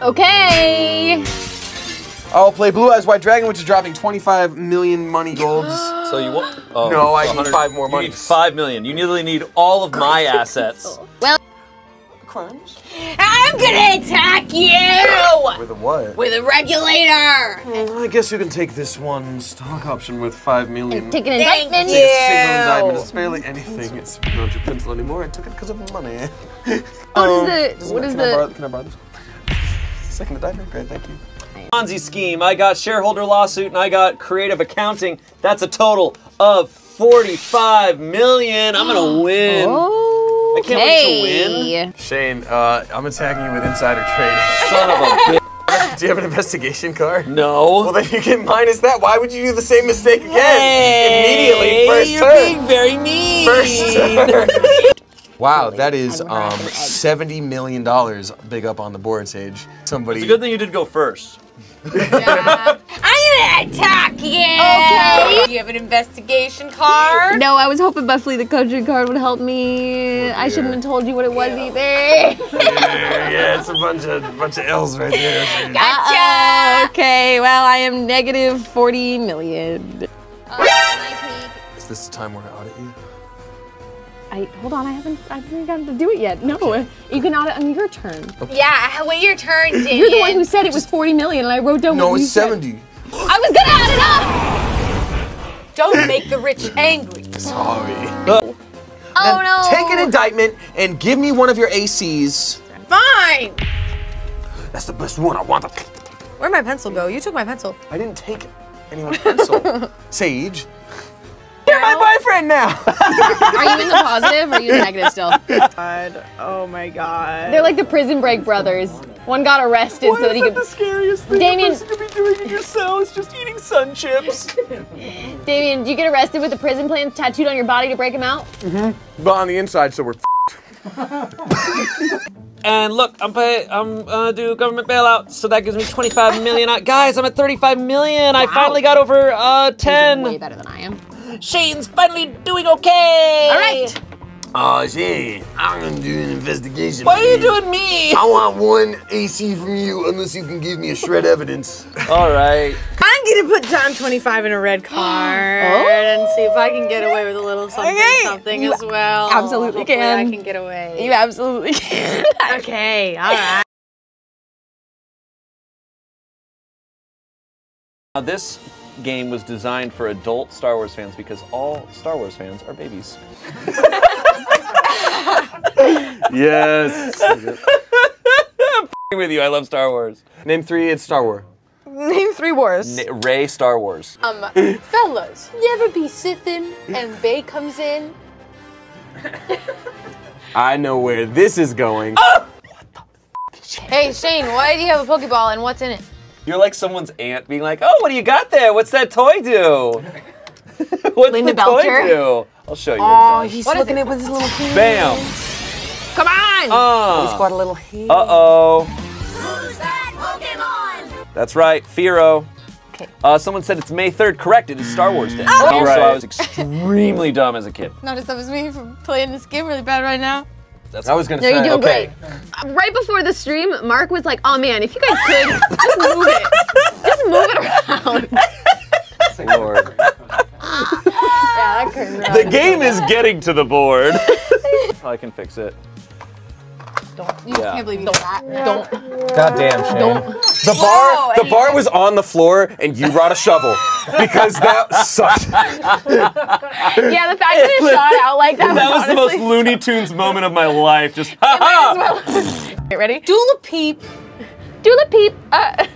Okay. I'll play Blue Eyes White Dragon, which is dropping 25 million money golds. So you want? Oh, No, I need five more You money. need five million. You nearly need all of my assets. Well, Crimes? I'm gonna attack you With a what? with a regulator. Well, I guess you can take this one stock option with 5 million. Take an Thank indictment. you. Take a single indictment. It's barely anything. It's not your pencil anymore. I took it because of money. What is Um, the? doesn't What it- is can I borrow, can I borrow this? Second indictment? Great, thank you. Ponzi scheme. I got shareholder lawsuit and I got creative accounting. That's a total of 45 million. I'm gonna win. I can't wait to win. Shayne, uh, I'm attacking you with insider trading. Son of a bitch. Do you have an investigation card? No. Well, then you get minus that. Why would you do the same mistake again? Hey, Immediately, first you're turn. being very mean. First turn. Wow, that is I would rather um, egg. seventy million dollars big up on the board, Saige. Somebody. It's a good thing you did go first. I'm gonna attack you. Okay. Do you have an investigation card? No, I was hoping Buffly the country card would help me. I shouldn't have told you what it was either. yeah, yeah, it's a bunch of bunch of L's right there. Saige. Uh, okay, well, I am negative 40 million. Is this the time where I audit you? I hold on, I haven't I haven't gotten to do it yet. No, you can audit on your turn. Yeah, wait your turn, Damien. You're the one who said it was 40 million, and I wrote down No, what you it's said. seventy. I was gonna add it up. Don't make the rich angry. Sorry. Oh no. Take an indictment and give me one of your ACs. Fine. That's the best one. I want the. Where'd my pencil go? You took my pencil. I didn't take anyone's pencil. Saige. You're my boyfriend now. Are you in the positive or are you in the negative still? God. Oh my god. They're like the Prison Break brothers. One got arrested so that he could. scariest thing Damien- a person could be doing in your cell is just eating sun chips. Damien, do you get arrested with the prison plans tattooed on your body to break him out? Mm-hmm. But on the inside, so we're. and look, I'm pay, I'm gonna do government bailout, so that gives me 25 million. Uh, Guys, I'm at 35 million. I finally got over uh 10. Way better than I am. Shayne's finally doing okay. All right. Oh, Shayne, I'm gonna do an investigation. Why are you doing me? I want one AC from you, unless you can give me a shred evidence. All right. I'm gonna put John 25 in a red card oh. and see if I can get away with a little something Okay. something You as well. absolutely Hopefully can. I can get away. You absolutely can. okay, all right. Now, this game was designed for adult Star Wars fans because all Star Wars fans are babies. yes. I'm with you, I love Star Wars. Name three. It's Star Wars. Name three wars. N- Ray Star Wars. Um, fellas, you ever be sitting and Bay comes in? I know where this is going. Hey Shayne, why do you have a Pokeball and what's in it? You're like someone's aunt being like, "Oh, what do you got there? What's that toy do? What's Linda the toy Belcher? do?" I'll show you. Oh, he's What is looking it? at with his little hand. Bam. Come on. Uh Got a little hand. Uh oh. Who's that Pokemon? That's right, Firo. Okay. Uh, someone said it's May 3rd. Correct, it is Star Wars Day. Oh. Also, Right. I was extremely dumb as a kid. Notice that was me from playing this game really bad right now. That's I was gonna No, say. you're doing okay. great. Uh, right before the stream, Mark was like, "Oh man, if you guys could just move it, just move it around." Lord. yeah, that curtain rod. the game is getting to the board. I can fix it. Don't. You Yeah. can't believe you did that. Don't. God damn, Shayne. Don't. The bar, the bar was on the floor, and you brought a shovel because that sucked. Yeah, the fact that it shot out like that, That was the most honestly- Looney Tunes moment of my life. Just ha ha. Get ready? Dula Peep. Dula peep. Uh,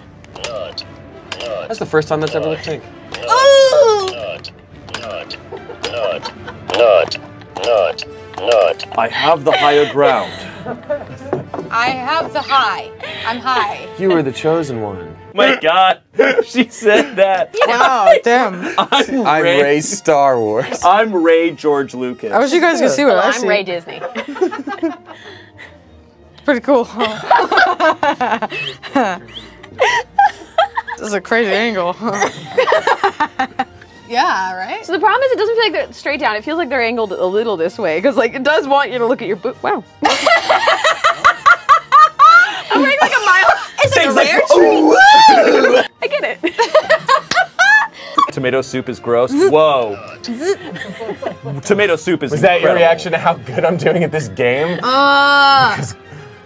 That's the first time that's ever looked pink. Ooh! Not, not, not, not, not, not. I have the higher ground. I have the high. I'm high. You were the chosen one. My God, she said that. Oh, damn. I'm I'm Ray. Ray Star Wars. I'm Ray George Lucas. I wish you guys could see what I I'm see. Ray Disney. Pretty cool. this is a crazy angle. Yeah, right? So the problem is, it doesn't feel like they're straight down. It feels like they're angled a little this way because, like, it does want you to look at your boot. Wow. I'm like a mile. It's Shayne's like, rare "Ooh." I get it. Tomato soup is gross. Whoa. Tomato soup is. Was that your reaction to how good I'm doing at this game? Uh, I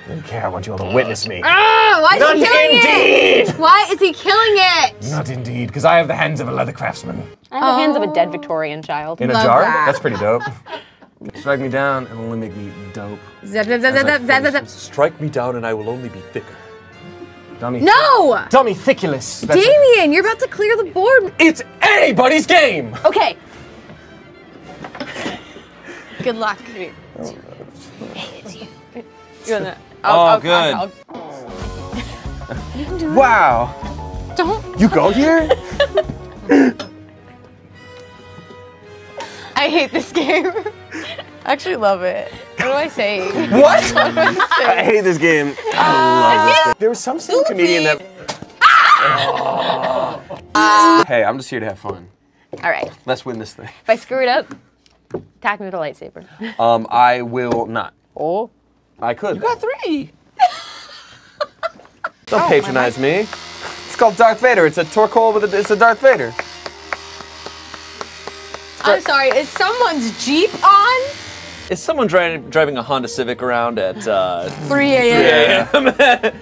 don't care. I want you all to witness me. ah, why is Not he killing indeed. it? Why is he killing it? Not indeed, because I have the hands of a leather craftsman. I have the hands of a dead Victorian child. In a jar? that. That's pretty dope. Strike me down and only make me dope. Zap, zap, zap, zap, zap, zap, zap, zap. Strike me down and I will only be thicker. Dummy. No! Dummy Thickulus. That's- Damien, you're about to clear the board. It's anybody's game! Okay. Good luck. You wanna? Oh, good. Wow. Don't. You go here? I hate this game. I actually love it. What do I say? What? I say? I hate this game. I love this game. There was some stand comedian that. hey, I'm just here to have fun. All right. Let's win this thing. If I screw it up, attack me with a lightsaber. Um, I will not. Oh. I could. You got three. Don't patronize me. It's called Darth Vader. It's a Torkoal with a. It's a Darth Vader. I'm sorry, is someone's Jeep on? Is someone dri- driving a Honda Civic around at uh, 3 a.m.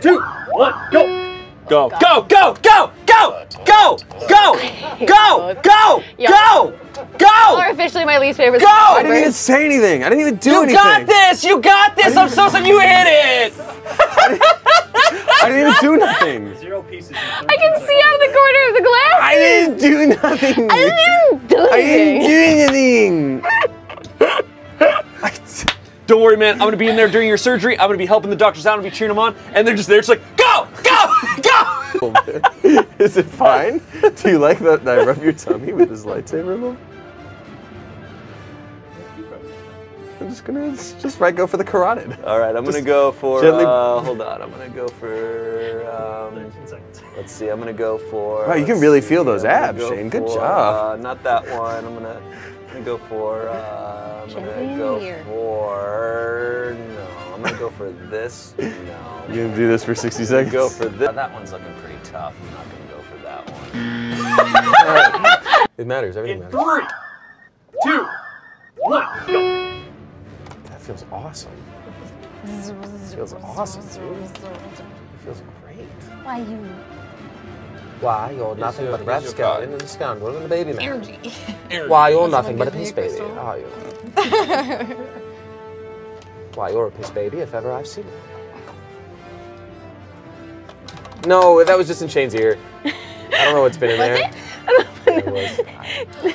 Two, one, go. Go, go, go, go, go, go, go, go, go, go, Are go, officially my least favorite. go! I didn't even say anything. I didn't even do You anything. You got this! You got this! I'm so sorry you hit it! I didn't even do nothing. Zero pieces. I can see out of the corner of the glass. I didn't do nothing. I didn't even do anything. I didn't do anything. Don't worry, man. I'm gonna be in there during your surgery. I'm gonna be helping the doctors out. I'm gonna be cheering them on, and they're just there, just like, go, go, go. Is it fine? Do you like that, that I rub your tummy with this lightsaber a little? I'm just gonna just, just right go for the carotid. All right, I'm gonna go for. gently- Uh, hold on, I'm gonna go for. Um, let's see, I'm gonna go for. Wow, you can really see, feel those I'm abs, go Shayne. Good for, job. Uh, not that one. I'm gonna, I'm gonna go for. Uh, I'm gonna go for. No, I'm gonna go for this. No. You gonna do this for 60 I'm seconds? gonna go for this. That one's looking pretty tough. I'm not gonna go for that one. It matters. Everything matters. Three, two, one, go. That feels awesome. feels awesome, dude. It feels great. Why you? Why you're nothing your- but a breath here's your skeleton and a scoundrel and a baby man. Energy. Why you're nothing but a give me piece baby, crystal? are you? Why you're a piece baby if ever I've seen it. No, that was just in Shayne's ear. I don't know what's been in there. It was.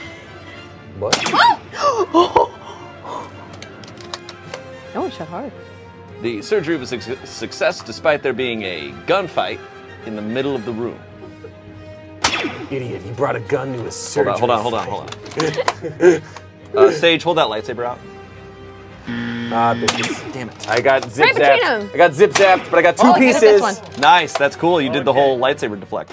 What? That one shot hard. The surgery was a success despite there being a gunfight in the middle of the room. Idiot, he brought a gun to his Hold surgery. on, hold on, hold on, hold on. uh, Saige, hold that lightsaber out. Ah, bitches. Damn it. I got zip Right between zapped. 'em. I got zip zapped, but I got two Oh, pieces. Nice, that's cool. You did the whole lightsaber deflect.